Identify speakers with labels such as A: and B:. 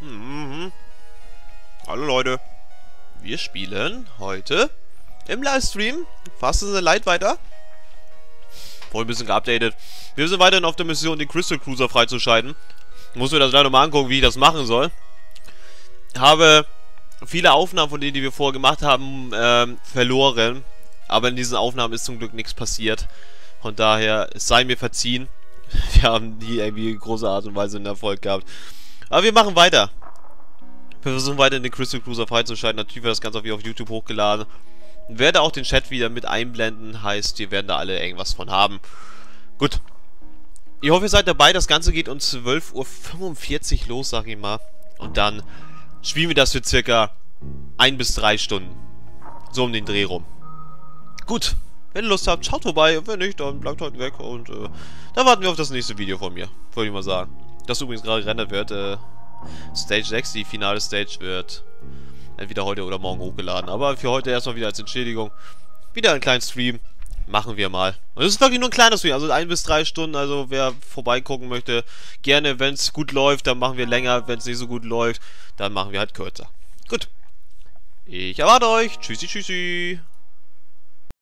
A: Mhm. Hallo Leute. Wir spielen heute im Livestream Fast in the Light weiter. Vorhin ein bisschen geupdatet. Wir sind weiterhin auf der Mission, den Crystal Cruiser freizuschalten. Muss mir das leider mal angucken, wie ich das machen soll. Habe viele Aufnahmen von denen, die wir vorher gemacht haben, ähm, verloren. Aber in diesen Aufnahmen ist zum Glück nichts passiert. Von daher, es sei mir verziehen. Wir haben nie irgendwie große Art und Weise einen Erfolg gehabt. Aber wir machen weiter. Wir versuchen weiter den Crystal Cruiser freizuschalten. Natürlich wird das Ganze auch wieder auf YouTube hochgeladen. Und werde auch den Chat wieder mit einblenden. Heißt, wir werden da alle irgendwas von haben. Gut. Ich hoffe, ihr seid dabei. Das Ganze geht um 12.45 Uhr los, sag ich mal. Und dann spielen wir das für circa 1 bis 3 Stunden. So um den Dreh rum. Gut. Wenn ihr Lust habt, schaut vorbei. Und wenn nicht, dann bleibt heute weg. Und äh, dann warten wir auf das nächste Video von mir. Wollte ich mal sagen. Das übrigens gerade gerendert wird. Äh, Stage 6, die finale Stage, wird entweder heute oder morgen hochgeladen. Aber für heute erstmal wieder als Entschädigung. Wieder einen kleinen Stream. Machen wir mal. Und es ist wirklich nur ein kleiner Stream, also ein bis drei Stunden. Also wer vorbeigucken möchte, gerne. Wenn es gut läuft, dann machen wir länger. Wenn es nicht so gut läuft, dann machen wir halt kürzer. Gut. Ich erwarte euch. Tschüssi, tschüssi.